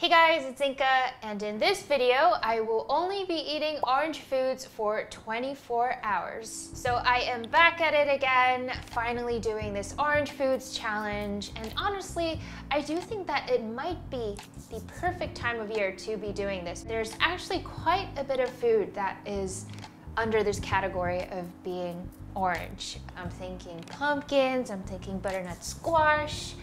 Hey guys, it's Inga, and in this video, I will only be eating orange foods for 24 hours. So I am back at it again, finally doing this orange foods challenge, and honestly, I do think that it might be the perfect time of year to be doing this. There's actually quite a bit of food that is under this category of being orange. I'm thinking pumpkins, I'm thinking butternut squash,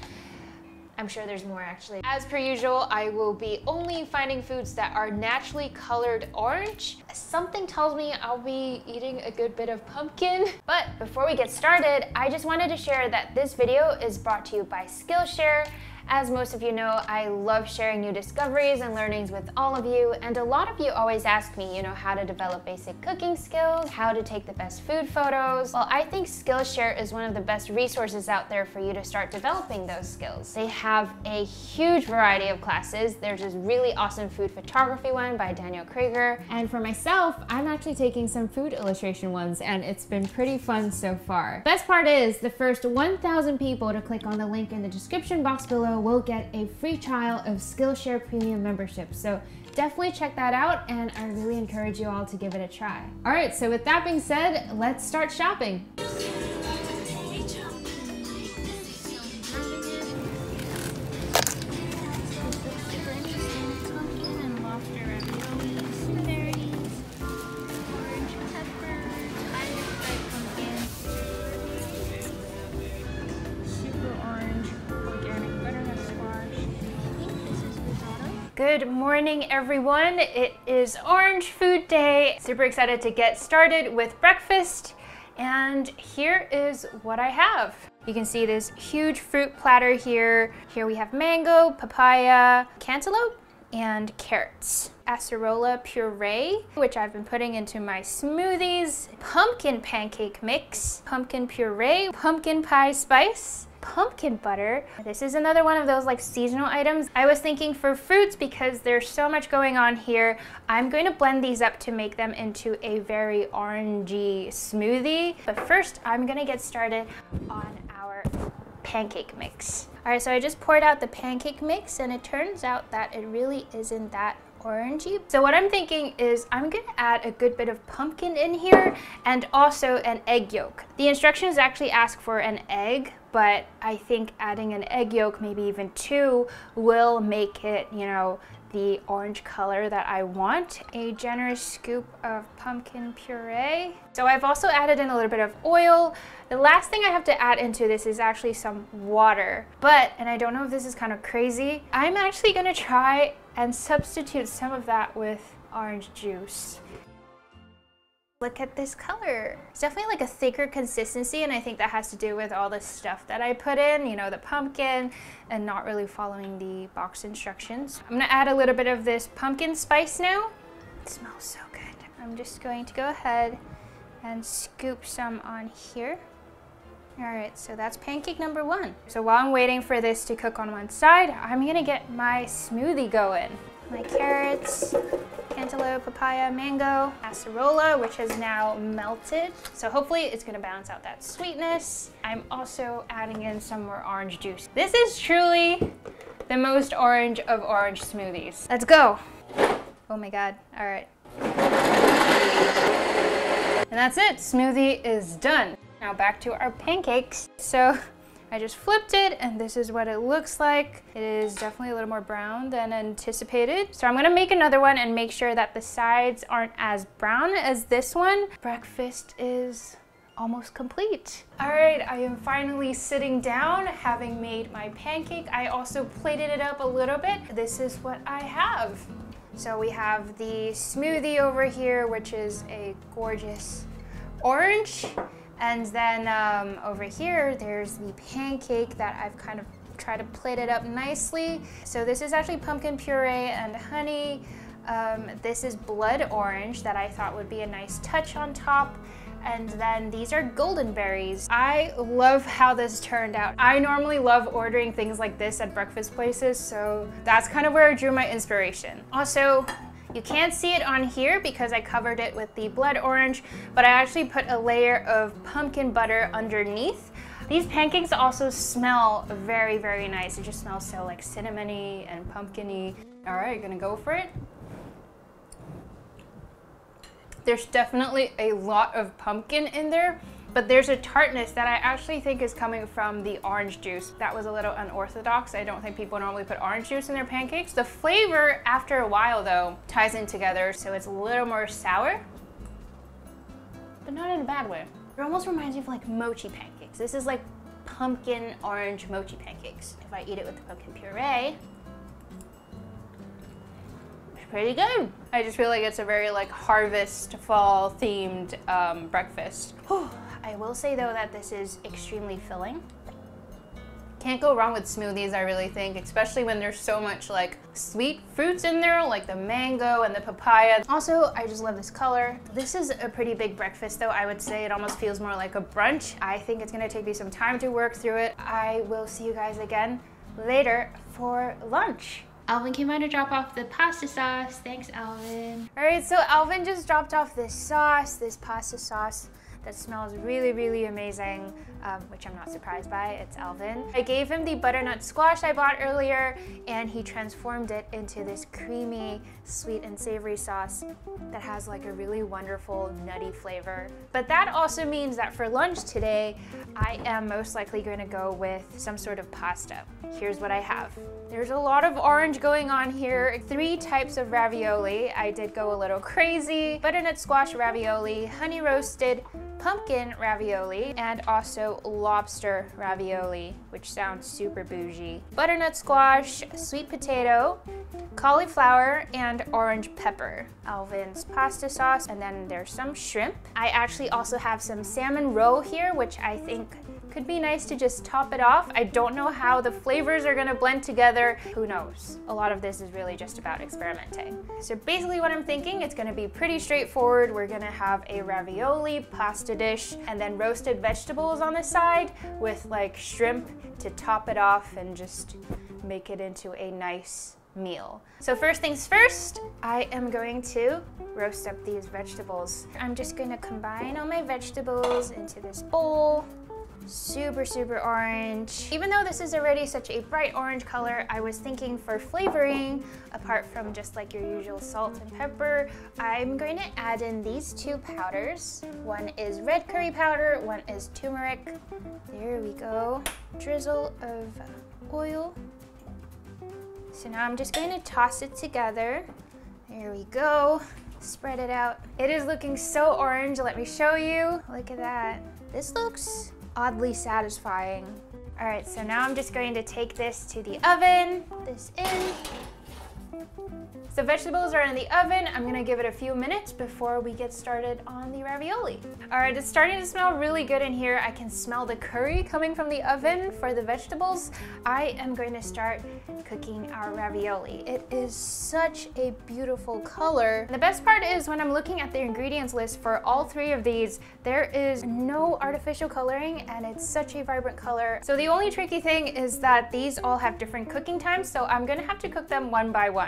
I'm sure there's more actually. As per usual, I will be only finding foods that are naturally colored orange. Something tells me I'll be eating a good bit of pumpkin. But before we get started, I just wanted to share that this video is brought to you by Skillshare. As most of you know, I love sharing new discoveries and learnings with all of you, and a lot of you always ask me, you know, how to develop basic cooking skills, how to take the best food photos. Well, I think Skillshare is one of the best resources out there for you to start developing those skills. They have a huge variety of classes. There's this really awesome food photography one by Daniel Krieger. And for myself, I'm actually taking some food illustration ones, and it's been pretty fun so far. Best part is, the first 1,000 people to click on the link in the description box below will get a free trial of Skillshare Premium membership. So definitely check that out and I really encourage you all to give it a try. All right, so with that being said, let's start shopping. Good morning, everyone. It is Orange Food Day. Super excited to get started with breakfast. And here is what I have. You can see this huge fruit platter here. Here we have mango, papaya, cantaloupe, and carrots. Acerola puree, which I've been putting into my smoothies. Pumpkin pancake mix, pumpkin puree, pumpkin pie spice, pumpkin butter. This is another one of those like seasonal items. I was thinking for fruits because there's so much going on here, I'm going to blend these up to make them into a very orangey smoothie. But first, I'm gonna get started on our pancake mix. All right, so I just poured out the pancake mix and it turns out that it really isn't that orangey. So what I'm thinking is I'm gonna add a good bit of pumpkin in here and also an egg yolk. The instructions actually ask for an egg, but I think adding an egg yolk, maybe even two, will make it, you know, the orange color that I want. A generous scoop of pumpkin puree. So I've also added in a little bit of oil. The last thing I have to add into this is actually some water. But, and I don't know if this is kind of crazy, I'm actually gonna try and substitute some of that with orange juice. Look at this color. It's definitely like a thicker consistency and I think that has to do with all the stuff that I put in, you know, the pumpkin and not really following the box instructions. I'm gonna add a little bit of this pumpkin spice now. It smells so good. I'm just going to go ahead and scoop some on here. All right, so that's pancake number one. So while I'm waiting for this to cook on one side, I'm gonna get my smoothie going. My carrots, cantaloupe, papaya, mango, acerola, which has now melted. So hopefully it's gonna balance out that sweetness. I'm also adding in some more orange juice. This is truly the most orange of orange smoothies. Let's go. Oh my God, all right. And that's it, smoothie is done. Now back to our pancakes. So I just flipped it and this is what it looks like. It is definitely a little more brown than anticipated. So I'm gonna make another one and make sure that the sides aren't as brown as this one. Breakfast is almost complete. All right, I am finally sitting down having made my pancake. I also plated it up a little bit. This is what I have. So we have the smoothie over here, which is a gorgeous orange. And then um, over here, there's the pancake that I've kind of tried to plate it up nicely. So this is actually pumpkin puree and honey. Um, this is blood orange that I thought would be a nice touch on top. And then these are golden berries. I love how this turned out. I normally love ordering things like this at breakfast places, so that's kind of where I drew my inspiration. Also, you can't see it on here because I covered it with the blood orange, but I actually put a layer of pumpkin butter underneath. These pancakes also smell very, very nice. It just smells so like cinnamony and pumpkiny. All right, gonna go for it. There's definitely a lot of pumpkin in there, but there's a tartness that I actually think is coming from the orange juice. That was a little unorthodox. I don't think people normally put orange juice in their pancakes. The flavor, after a while though, ties in together, so it's a little more sour, but not in a bad way. It almost reminds me of like mochi pancakes. This is like pumpkin orange mochi pancakes. If I eat it with the pumpkin puree, it's pretty good. I just feel like it's a very like harvest fall themed um, breakfast. Whew. I will say though that this is extremely filling. Can't go wrong with smoothies, I really think, especially when there's so much like sweet fruits in there, like the mango and the papaya. Also, I just love this color. This is a pretty big breakfast though, I would say. It almost feels more like a brunch. I think it's gonna take me some time to work through it. I will see you guys again later for lunch. Alvin came by to drop off the pasta sauce. Thanks, Alvin. All right, so Alvin just dropped off this sauce, this pasta sauce that smells really, really amazing, um, which I'm not surprised by. It's Alvin. I gave him the butternut squash I bought earlier, and he transformed it into this creamy, sweet and savory sauce that has like a really wonderful nutty flavor. But that also means that for lunch today, I am most likely going to go with some sort of pasta. Here's what I have. There's a lot of orange going on here. Three types of ravioli. I did go a little crazy. Butternut squash ravioli, honey roasted pumpkin ravioli, and also lobster ravioli, which sounds super bougie. Butternut squash, sweet potato, cauliflower, and orange pepper. Alvin's pasta sauce, and then there's some shrimp. I actually also have some salmon roe here, which I think could be nice to just top it off. I don't know how the flavors are gonna blend together. Who knows? A lot of this is really just about experimenting. So basically what I'm thinking, it's gonna be pretty straightforward. We're gonna have a ravioli pasta dish and then roasted vegetables on the side with like shrimp to top it off and just make it into a nice meal. So first things first, I am going to roast up these vegetables. I'm just gonna combine all my vegetables into this bowl super, super orange. Even though this is already such a bright orange color, I was thinking for flavoring, apart from just like your usual salt and pepper, I'm going to add in these two powders. One is red curry powder, one is turmeric. There we go. Drizzle of oil. So now I'm just going to toss it together. There we go. Spread it out. It is looking so orange. Let me show you. Look at that. This looks oddly satisfying. All right, so now I'm just going to take this to the oven, this in, so vegetables are in the oven. I'm gonna give it a few minutes before we get started on the ravioli. All right, it's starting to smell really good in here. I can smell the curry coming from the oven for the vegetables. I am going to start cooking our ravioli. It is such a beautiful color. And the best part is when I'm looking at the ingredients list for all three of these, there is no artificial coloring and it's such a vibrant color. So the only tricky thing is that these all have different cooking times, so I'm gonna have to cook them one by one.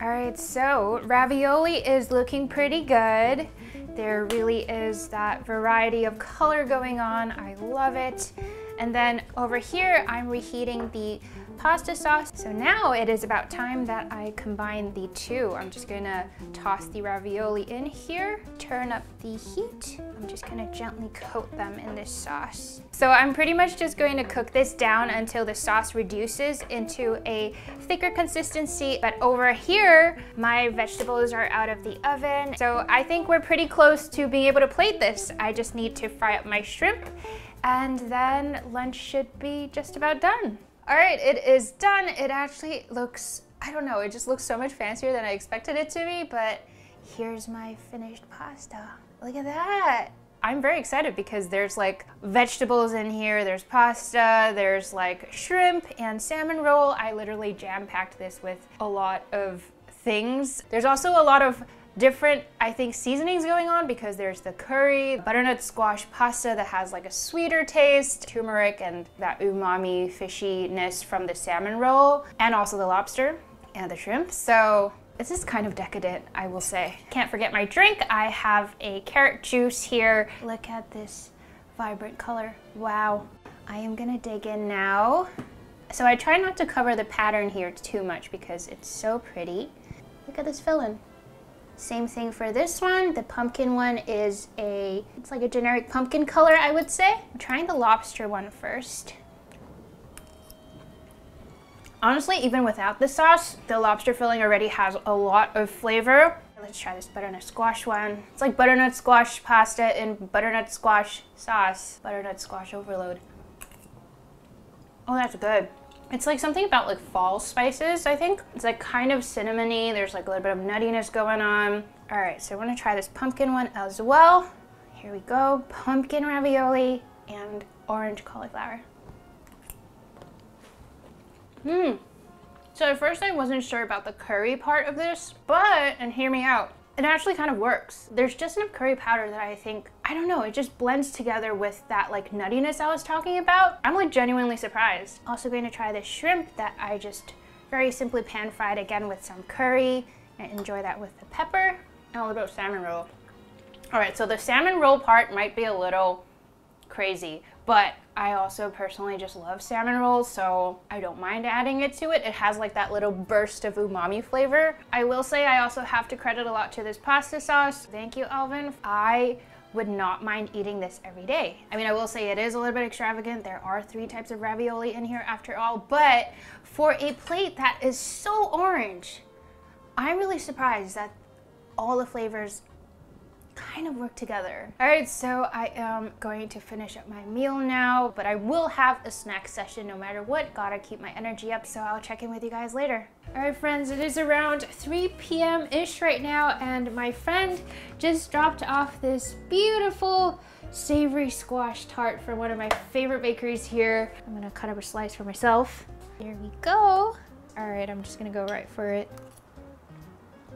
All right, so ravioli is looking pretty good. There really is that variety of color going on. I love it. And then over here, I'm reheating the pasta sauce. So now it is about time that I combine the two. I'm just gonna toss the ravioli in here, turn up the heat. I'm just gonna gently coat them in this sauce. So I'm pretty much just going to cook this down until the sauce reduces into a thicker consistency. But over here, my vegetables are out of the oven. So I think we're pretty close to being able to plate this. I just need to fry up my shrimp and then lunch should be just about done. All right, it is done. It actually looks, I don't know, it just looks so much fancier than I expected it to be, but here's my finished pasta. Look at that. I'm very excited because there's like vegetables in here, there's pasta, there's like shrimp and salmon roe. I literally jam packed this with a lot of things. There's also a lot of different, I think, seasonings going on because there's the curry, butternut squash pasta that has like a sweeter taste, turmeric and that umami fishiness from the salmon roe, and also the lobster and the shrimp. So this is kind of decadent, I will say. Can't forget my drink. I have a carrot juice here. Look at this vibrant color. Wow. I am gonna dig in now So I try not to cover the pattern here too much because it's so pretty. Look at this filling. Same thing for this one. The pumpkin one is a, it's like a generic pumpkin color, I would say. I'm trying the lobster one first. Honestly, even without the sauce, the lobster filling already has a lot of flavor. Let's try this butternut squash one. It's like butternut squash pasta in butternut squash sauce. Butternut squash overload. Oh, that's good. It's like something about like fall spices, I think. It's like kind of cinnamony. There's like a little bit of nuttiness going on. All right, so I wanna try this pumpkin one as well. Here we go, pumpkin ravioli and orange cauliflower. Mmm. So at first I wasn't sure about the curry part of this, but, and hear me out, it actually kind of works. There's just enough curry powder that I think, I don't know, it just blends together with that like nuttiness I was talking about. I'm like genuinely surprised. Also going to try the shrimp that I just very simply pan fried again with some curry and enjoy that with the pepper and a little bit of salmon roe. All right, so the salmon roe part might be a little crazy, but I also personally just love salmon roes, so I don't mind adding it to it. It has like that little burst of umami flavor. I will say I also have to credit a lot to this pasta sauce. Thank you, Alvin. I would not mind eating this every day. I mean, I will say it is a little bit extravagant. There are three types of ravioli in here after all, but for a plate that is so orange, I'm really surprised that all the flavors kind of work together. All right, so I am going to finish up my meal now, but I will have a snack session no matter what. Gotta keep my energy up, so I'll check in with you guys later. All right, friends, it is around 3 p.m.-ish right now, and my friend just dropped off this beautiful savory squash tart from one of my favorite bakeries here. I'm gonna cut up a slice for myself. Here we go. All right, I'm just gonna go right for it.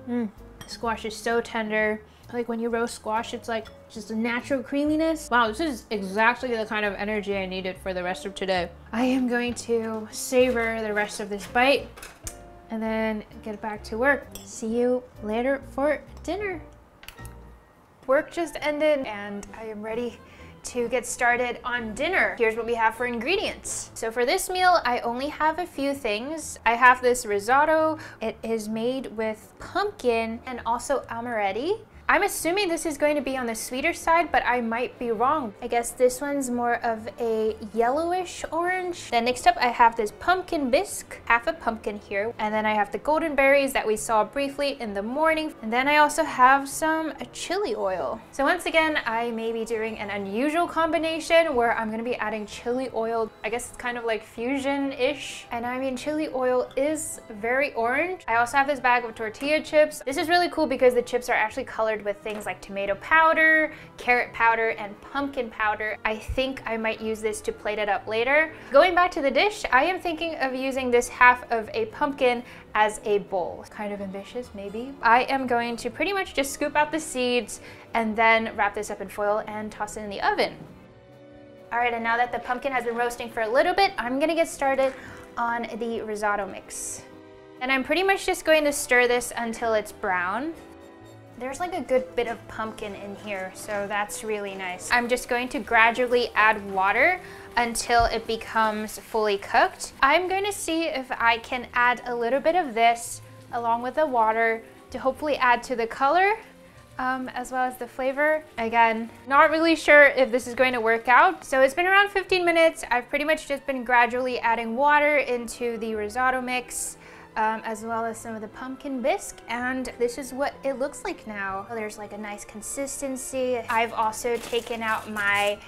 Mmm, squash is so tender. Like when you roast squash, it's like just a natural creaminess. Wow, this is exactly the kind of energy I needed for the rest of today. I am going to savor the rest of this bite and then get back to work. See you later for dinner. Work just ended and I am ready to get started on dinner. Here's what we have for ingredients. So for this meal, I only have a few things. I have this risotto. It is made with pumpkin and also amaretti. I'm assuming this is going to be on the sweeter side, but I might be wrong. I guess this one's more of a yellowish orange. Then next up, I have this pumpkin bisque, half a pumpkin here. And then I have the golden berries that we saw briefly in the morning. And then I also have some chili oil. So once again, I may be doing an unusual combination where I'm gonna be adding chili oil. I guess it's kind of like fusion-ish. And I mean, chili oil is very orange. I also have this bag of tortilla chips. This is really cool because the chips are actually colored colored with things like tomato powder, carrot powder, and pumpkin powder. I think I might use this to plate it up later. Going back to the dish, I am thinking of using this half of a pumpkin as a bowl. Kind of ambitious, maybe. I am going to pretty much just scoop out the seeds and then wrap this up in foil and toss it in the oven. All right, and now that the pumpkin has been roasting for a little bit, I'm gonna get started on the risotto mix. And I'm pretty much just going to stir this until it's brown. There's like a good bit of pumpkin in here, so that's really nice. I'm just going to gradually add water until it becomes fully cooked. I'm going to see if I can add a little bit of this along with the water to hopefully add to the color um, as well as the flavor. Again, not really sure if this is going to work out. So it's been around 15 minutes. I've pretty much just been gradually adding water into the risotto mix um, as well as some of the pumpkin bisque. And this is what it looks like now. There's like a nice consistency. I've also taken out my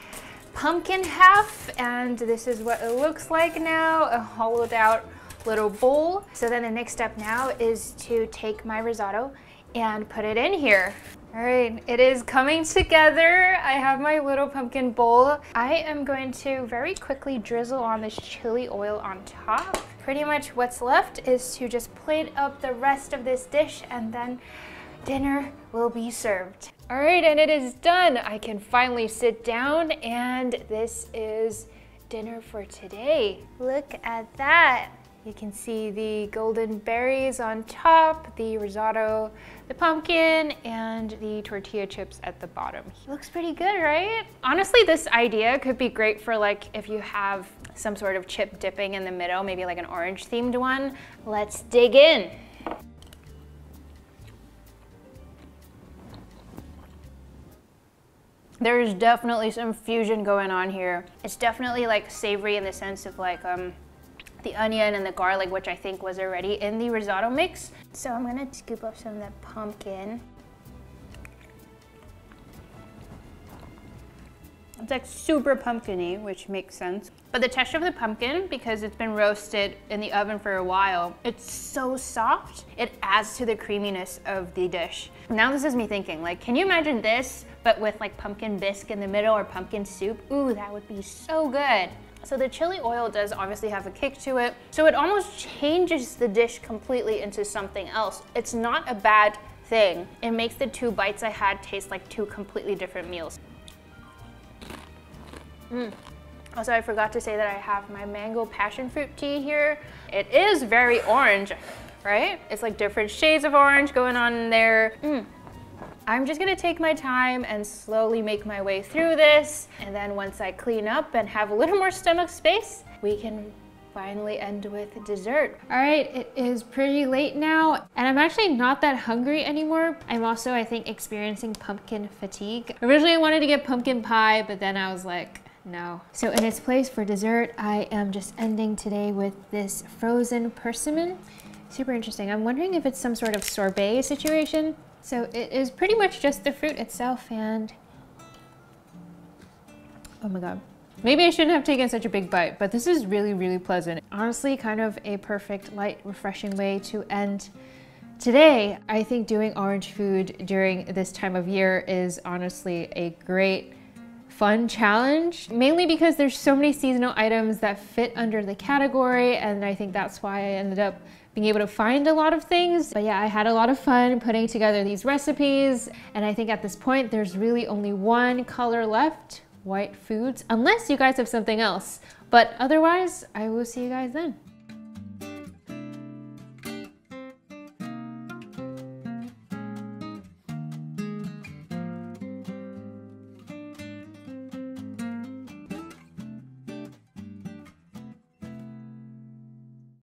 pumpkin half and this is what it looks like now, a hollowed out little bowl. So then the next step now is to take my risotto and put it in here. All right, it is coming together. I have my little pumpkin bowl. I am going to very quickly drizzle on this chili oil on top. Pretty much what's left is to just plate up the rest of this dish and then dinner will be served. All right, and it is done. I can finally sit down and this is dinner for today. Look at that. You can see the golden berries on top, the risotto, the pumpkin, and the tortilla chips at the bottom. Looks pretty good, right? Honestly, this idea could be great for like if you have some sort of chip dipping in the middle, maybe like an orange themed one. Let's dig in. There's definitely some fusion going on here. It's definitely like savory in the sense of like um, the onion and the garlic, which I think was already in the risotto mix. So I'm gonna scoop up some of that pumpkin. It's like super pumpkiny, which makes sense. But the texture of the pumpkin, because it's been roasted in the oven for a while, it's so soft. It adds to the creaminess of the dish. Now this is me thinking, like, can you imagine this, but with like pumpkin bisque in the middle or pumpkin soup? Ooh, that would be so good. So the chili oil does obviously have a kick to it. So it almost changes the dish completely into something else. It's not a bad thing. It makes the two bites I had taste like two completely different meals. Mm. Also, I forgot to say that I have my mango passion fruit tea here. It is very orange, right? It's like different shades of orange going on in there. Mm. I'm just gonna take my time and slowly make my way through this. And then once I clean up and have a little more stomach space, we can finally end with dessert. All right, it is pretty late now, and I'm actually not that hungry anymore. I'm also, I think, experiencing pumpkin fatigue. Originally, I wanted to get pumpkin pie, but then I was like, no. So in its place for dessert, I am just ending today with this frozen persimmon. Super interesting. I'm wondering if it's some sort of sorbet situation. So it is pretty much just the fruit itself and oh my god. Maybe I shouldn't have taken such a big bite, but this is really, really pleasant. Honestly, kind of a perfect, light, refreshing way to end today. I think doing orange food during this time of year is honestly a great fun challenge, mainly because there's so many seasonal items that fit under the category and I think that's why I ended up being able to find a lot of things. But yeah, I had a lot of fun putting together these recipes and I think at this point there's really only one color left, white foods, unless you guys have something else. But otherwise, I will see you guys then.